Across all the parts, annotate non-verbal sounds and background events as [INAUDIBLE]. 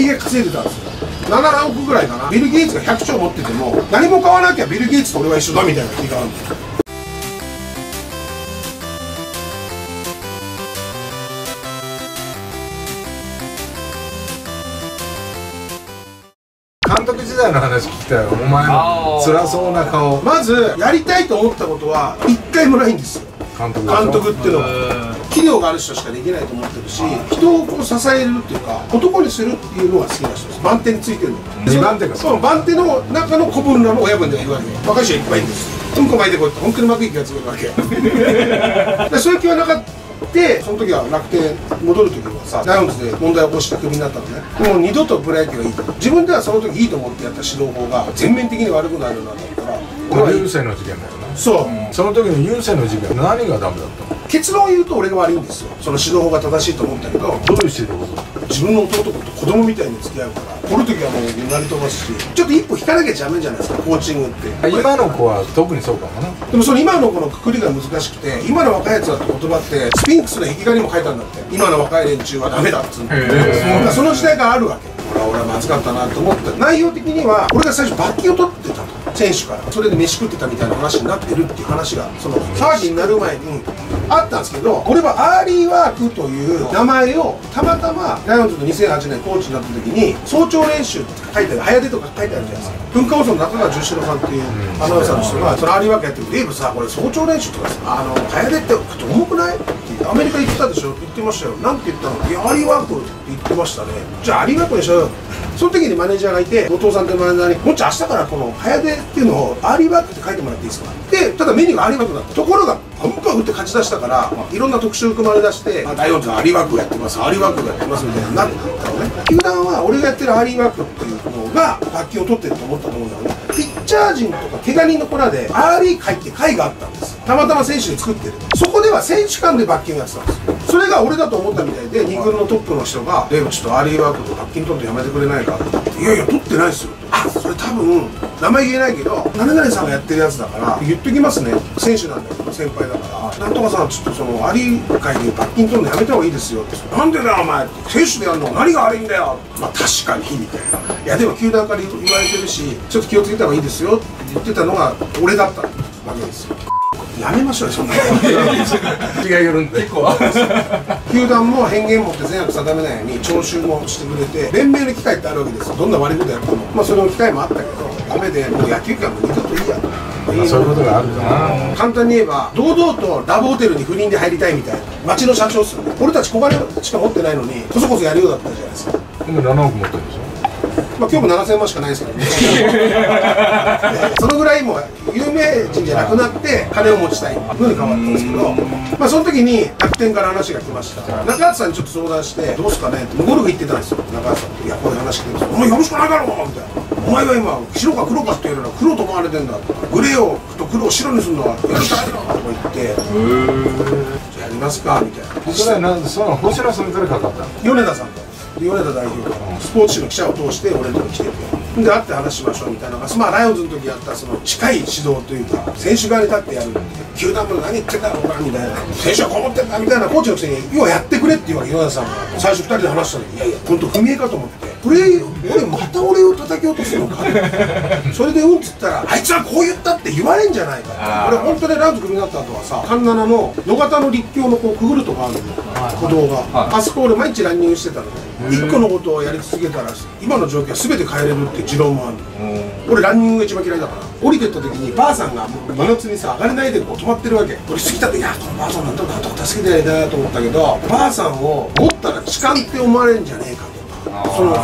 大概稼いでたんですよ。7億ぐらいかな。ビル・ゲイツが100兆持ってても何も買わなきゃビル・ゲイツと俺は一緒だみたいな気があるんだよ。監督時代の話聞きたいよお前の辛そうな顔。まずやりたいと思ったことは一回もないんですよ。監督監督っていうのは器量がある人しかできないと思ってるし人をこう支えるっていうか男にするっていうのが好きな人です。番手についてるの。二番手か。そう番手の中の子分らの親分ではいるわけ。若い人はいっぱいいるんです。うんこ巻いてこいって本当にうまくいくやつがいるわけ。[LAUGHS] でそういう気はなかった。その時は楽天戻る時はさライオンズで問題を起こしてクビになったのね。もう二度とプロ野球がいいと。自分ではその時いいと思ってやった指導法が全面的に悪くなるようになったから俺はいい優勢の事件だよな。そう、その時の優勢の事件何がダメだったの？結論を言うと俺が悪いんですよ。その指導法が正しいと思ったけどどういう指導法？自分の弟と子供みたいに付き合うから来る時はもうなり飛ばすしちょっと一歩引かなきゃダメじゃないですかコーチングって。今の子は特にそうかもな。でもその今のこのくくりが難しくて今の若いやつだって言葉ってスフィンクスの壁画にも書いたんだって。今の若い連中はダメだっつうんだその時代があるわけ。俺は俺はまずかったなと思った。内容的には俺が最初罰金を取ってたと選手からそれで飯食ってたみたいな話になってるっていう話がその騒ぎになる前にあったんですけど俺はアーリーワークという名前をたまたまライオンズの2008年コーチになった時に早朝練習って書いてある早出とか書いてあるじゃないですか。文化放送の中川十四郎さんっていうアナウンサーの人がそのアーリーワークやってるデーブさこれ早朝練習とかさあの早出ってちょっと重くない？でしょ？言ってましたよ。なんて言ったの？いやアーリーワークって言ってましたね。じゃあアーリーワークにしようよ。その時にマネージャーがいて後藤さんというマネージャーに「もっち明日からこの早出っていうのをアーリーワークって書いてもらっていいですか?」でただメニューがアーリーワークだった。ところがパンパン打って勝ち出したからいろんな特集組まれ出して「あライオンズはアーリーワークをやってます。アーリーワークをやってます」みたいになってたのね。球団は俺がやってるアーリーワークっていうのが罰金を取ってると思ったと思うんだよね。ピッチャー陣とか怪我人の子らでアーリー会って会があったんです。たまたま選手に作ってる。そこでは選手間で罰金をやってたんです。よそれが俺だと思ったみたいで2軍のトップの人が「デーブちょっとアーリーワークと罰金取ってやめてくれないか」って。言って「いやいや取ってないですよ」あそれ多分名前言えないけど何々さんがやってるやつだから言っときますね。選手なんだけど先輩だから。なんとかさんちょっとそのアーリー会で罰金取るのやめた方がいいですよって。なんでだよお前選手でやるの何が悪いんだよ。まあ確かにみたいな。いやでも球団から言われてるしちょっと気をつけた方がいいですよって言ってたのが俺だったわけですよやめましょうよそんなの。[LAUGHS] 気が緩んで。結構。球団も変幻持って善悪定めないように徴収もしてくれて弁明の機会ってあるわけですよ。どんな悪いことやっても。まあそれの機会もあったけどダメでもう野球界も二度といいやと。まあそういうことがあるか。な簡単に言えば堂々とラブホテルに不倫で入りたいみたいな町の社長っすよね。俺たち小金しか持ってないのにこそこそやるようだったじゃないですか。でも7億持ってるでしょまあ今日も7000万しかないですからね。[LAUGHS] そのぐらいもう有名人じゃなくなって金を持ちたいのに変わったんですけどまあその時に楽天から話が来ました。中畑さんにちょっと相談してどうすかね？ってゴルフ行ってたんですよ。中畑さんと。いやこういう話来てるんです。よお前やるしかないだろみたいな。お前が今白か黒かって言うなら黒と思われてんだとかグレーをと黒を白にするのはやるしかないだろとか言ってじゃあやりますかみたいな。それはその星野さんからかかったの？米田さんとで米田代表からスポーツ紙の記者を通して俺のとこに来てて。で会って話しましょうみたいなのが、まあ、ライオンズの時やったその近い指導というか選手側に立ってやる球団も何言ってんだろうなみたいな。選手はこもってんだみたいなコーチのくせに要はやってくれっていうわけ米田さんが。最初2人で話したのにいやいや本当踏み絵かと思って。これ俺また俺を叩き落とすのか。それでうんっつったらあいつはこう言ったって言われんじゃないか俺本当にラウンズ組になった後はさ環七の野方の立教のこうくぐるとこあるの歩道が、あそこ俺毎日ランニングしてたのね一個のことをやり続けたら今の状況は全て変えれるっていう持論もあるの。俺ランニングが一番嫌いだから降りてった時にばあさんが真夏にさ上がれないでこう止まってるわけ。降り過ぎたっていやこのばあさんなんとかなんとか助けてやりたいなと思ったけどばあさんを持ったら痴漢って思われるんじゃねえかとかその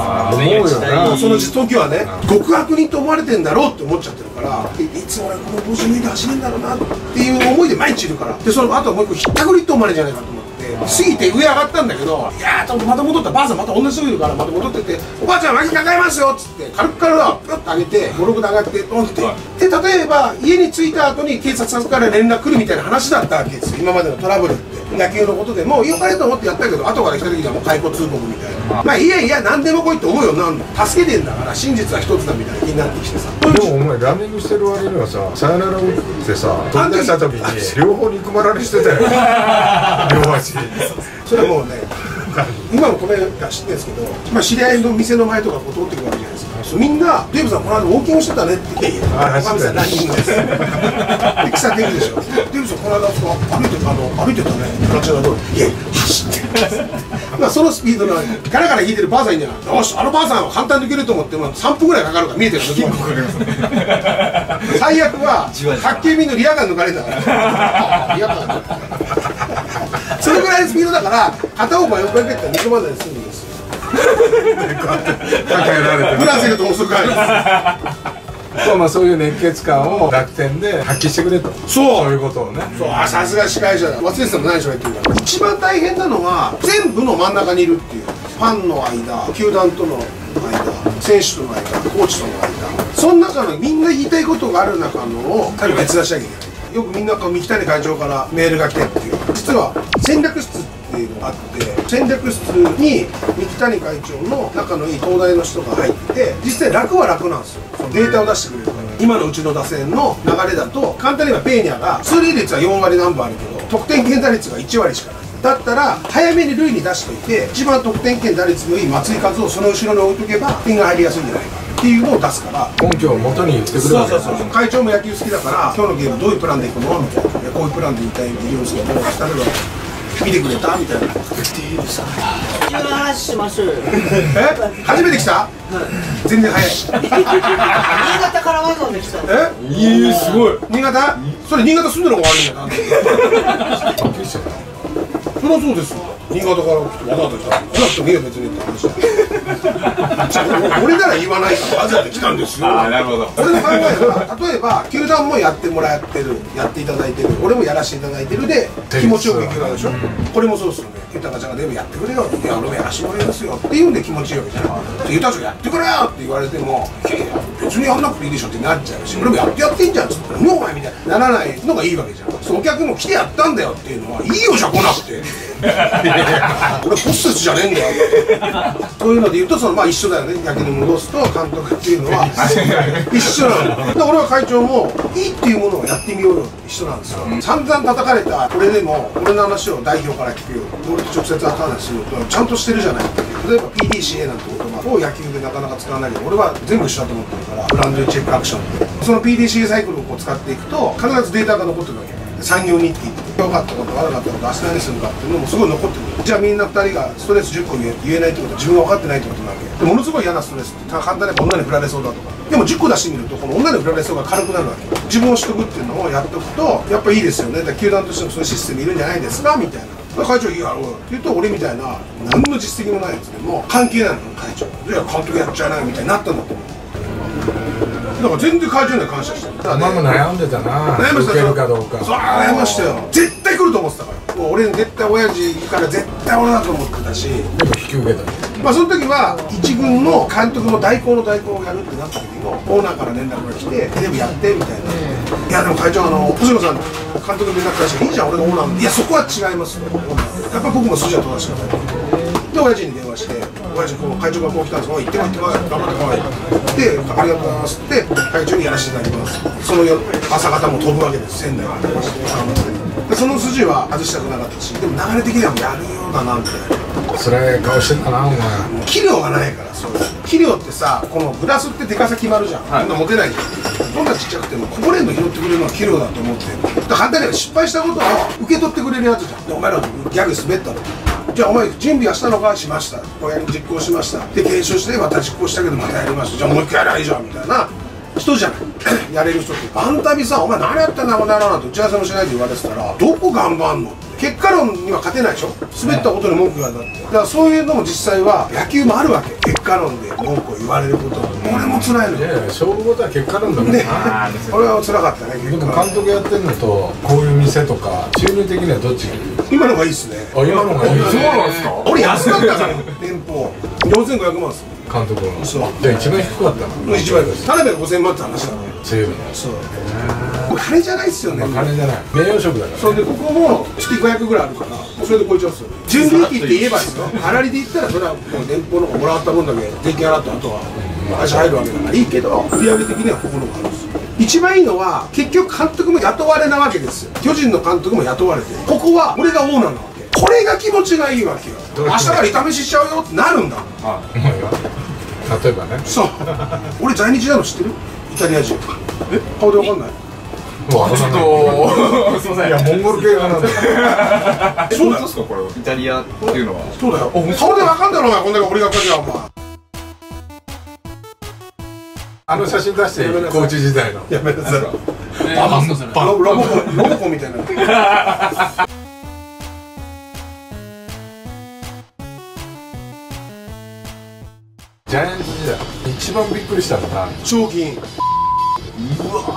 そうよなその時はね極悪人と思われてんだろうって思っちゃってるからいいつ俺この帽子脱いで走れんだろうなっていう思いで毎日いるからでそのあとはもう一個ひったくりって思われるんじゃないかと思って過ぎて上上がったんだけどいやーとまた戻った。ばあさんまた同じとこいるからまた戻ってって「おばあちゃん脇抱えますよ」っつって軽くからピュッと上げて56で上がってドンって。で例えば家に着いた後に警察から連絡来るみたいな話だったわけですよ。今までのトラブルって野球のことでもうよかれと思ってやったけど後から来た時にはもう解雇通告みたいな。まあいやいや何でも来いって思うよ。なん助けてんだから真実は一つだみたいな気になってきてさ。でもお前ランニングしてる割にはささよなら打ってさ飛んでした時に [LAUGHS] 両方憎まられしてたよ。[LAUGHS] 両足。それはもうね今もこれが知ってるんですけど、まあ、知り合いの店の前とかこう通ってくるわけじゃないですか。みんな「デーブさんこの間ウォーキングしてたね」って言って「あおかみさんランニングです」で草出るでしょ「デーブさんこの間歩いてあの歩いてたね」こちらどういや走ってるまあそのスピードのガラガラ引いてるばあさんいいんじゃないよしあのばあさんは簡単に抜けると思っても3分ぐらいかかるから見えてる [LAUGHS] 結構かかります最悪は宅急便のリアガン抜かれたから。リアガンそれぐらいのスピードだから片方が横に蹴ったら肉までにするんですよ。抱えられてブラジルと遅くあるそうまあそういう熱血感を楽天で発揮してくれと。そう。そういうことをね。そう。あさすが司会者だ。忘れてても何しろ言ってるから。一番大変なのは全部の真ん中にいるっていう。ファンの間球団との間選手との間コーチとの間。その中のみんな言いたいことがある中のを彼が別出しなきゃいけない。よくみんなこう三木谷会長からメールが来てっていう。実は戦略室っていうのがあって戦略室に三木谷会長の仲のいい東大の人が入ってて実際楽は楽なんですよ。そのデータを出してくれるから。今のうちの打線の流れだと簡単に言えばペーニャが出塁率は4割何分あるけど得点圏打率が1割しかない。だったら早めに塁に出しておいて一番得点圏打率のいい松井数をその後ろに置いとけば点が入りやすいんじゃないかっていうのを出すから。根拠を元に言ってくるそうそうそう会長も野球好きだから今日のゲームどういうプランでいくの？みたいな。こういうプランでいきたいって言うんですけど例えば見てくれた？みたいな。急な話しましょうよえ？初めて来た？全然早い。新潟からわざわざ来たの。え？いいすごい。新潟？それ新潟住んでるのが悪いんだよな。んでびっくりしちゃったそりゃそうです。よ新潟から来てわざわざ来た。来なくてもいいよ別にって話俺なら言わないからわざわざ来たんですよ。なるほど。俺の考えは例えば球団もやってもらってるやっていただいてる俺もやらせていただいてるで気持ちよくいけるでしょ、これもそうですよね。豊ちゃんが全部やってくれよ。いや俺もやらせてもらいますよ。って言うんで気持ちいいわけじゃん。で豊ちゃんがやってくれよって言われてもいやいや別にやんなくていいでしょってなっちゃうし俺もやってやってんじゃんっつって何お前みたいにならないのがいいわけじゃん。そうお客も来てやったんだよっていうのはいいよじゃあ来なくて。[LAUGHS] 俺骨折じゃねえんだよそういうので言うとそのまあ一緒だよね。逆に戻すと監督っていうのは [LAUGHS] 一緒なの。で俺は会長もいいっていうものをやってみようよって一緒なんですよ、散々叩かれた俺でも俺の話を代表から聞くよ俺と直接話するとちゃんとしてるじゃない。って例えば PDCA なんて言葉を野球でなかなか使わないけど俺は全部一緒だと思ってるからブランドチェックアクションってその PDCA サイクルをこう使っていくと必ずデータが残ってるわけ。産業日記って良かったこと悪かったこと明日何するかっていうのもすごい残ってる。じゃあみんな2人がストレス10個言え言えないってことは自分が分かってないってことなわけ。でものすごい嫌なストレスって簡単に女に振られそうだとか。でも10個出してみるとこの女に振られそうが軽くなるわけ。自分を知っとくっていうのをやっておくとやっぱいいですよね。だから球団としてもそういうシステムいるんじゃないですかみたいな。会長いいやろ。うよって言うと俺みたいな。何の実績もないやつでも関係ないの会長。いや監督やっちゃいないみたいになったんだと思うだから全然会長には感謝してる。お前も悩んでたな。悩みました受けるかどうか。そう。悩みましたよ絶対来ると思ってたからもう俺絶対親父から絶対俺だと思ってたし。でも引き受けたまあその時は一軍の監督の代行の代行をやるってなった時のオーナーから連絡が来て「テレビやって」みたいな「いやでも会長あの星野さん監督に連絡来たしいいじゃん俺がオーナーいやそこは違いますよやっぱ僕も筋は正しかった。で親父に電話して「親父こう会長がこう来たんです行ってこい行ってこい頑張ってこい」で「ありがとうございます」って会長にやらせていただきます。その夜朝方も飛ぶわけです仙台まその筋は外したくなかったしでも流れ的にはもうやるようだなみたいな辛い顔してたなお前。器量がないからそう。器量ってさこのグラスってでかさ決まるじゃん、こんな持てないじゃん。どんなちっちゃくてもこぼれんの拾ってくれるのは器量だと思って。るだから簡単に言えば失敗したことを受け取ってくれるやつじゃん。でお前らギャグ滑ったの。じゃあお前準備はしたのか？しました。親に実行しました。で検証してまた実行したけどまたやりました。じゃあもう一回やりゃいいじゃん。みたいな人じゃない。[CLEARS THROAT] やれる人ってあんたびさお前何やってんだこの野郎なんて打ち合わせもしないで言われてたらどこ頑張んの？結果論には勝てないでしょ？滑ったことに文句がだって。だからそういうのも実際は野球もあるわけ。結果論で文句を言われること俺も辛いのよ。いやいや勝負事は結果なんだから。ね。な俺は辛かったねでも監督やってるのとこういう店とか収入的にはどっちがいい？今の方がいいっすね。あ今の方がいい。そうなんですか？俺安かったから。年俸4500万っす。監督のそうじゃあ一番低かったの一番。です田辺が5000万って話だね西武の。そう。金じゃないっすよね。まあ金じゃない。名誉職だからそれでここも月500ぐらいあるからそれで超えちゃうんですよ。純利益って言えばですよ粗利で言ったらそれはもう年俸のもらった分だけ税金払ってあとは会社入るわけだからいいけど売上的にはここの方があるんですよ一番いいのは結局監督も雇われなわけですよ。巨人の監督も雇われてる。ここは俺がオーナーなわけ。これが気持ちがいいわけよ。明日から炒めししちゃうよってなるんだ。もん思うよ例えばね。そう。俺在日なの知ってる？イタリア人。え？顔でわかんない？ちょっとすいません。いやモンゴル系がなんだ。よそうですか？これイタリアっていうのは。そうだよ。顔でわかんだろお前。こんだけ俺がかじゃお前あの写真出してコーチ時代の。やめなさい。バカっすかそれロロボコン。ロボコンみたいな。ジャイアンツ時代一番びっくりしたのが賞金うわ